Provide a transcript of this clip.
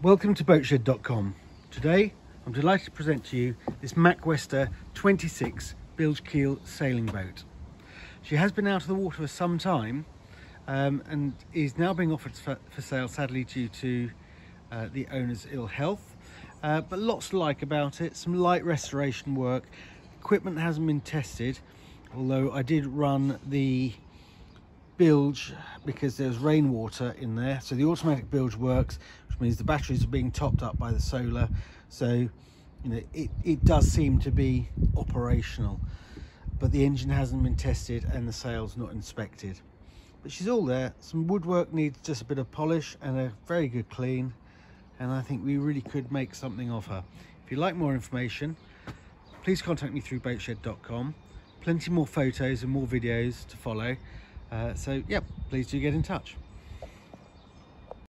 Welcome to boatshed.com. Today I'm delighted to present to you this MacWester 26 bilge keel sailing boat. She has been out of the water for some time um, and is now being offered for, for sale sadly due to uh, the owner's ill health. Uh, but lots to like about it, some light restoration work. Equipment hasn't been tested, although I did run the bilge because there's rainwater in there. So the automatic bilge works which means the batteries are being topped up by the solar. So you know it, it does seem to be operational but the engine hasn't been tested and the sails not inspected. But she's all there. Some woodwork needs just a bit of polish and a very good clean and I think we really could make something of her. If you'd like more information please contact me through boatshed.com plenty more photos and more videos to follow Uh, so, yeah, please do get in touch.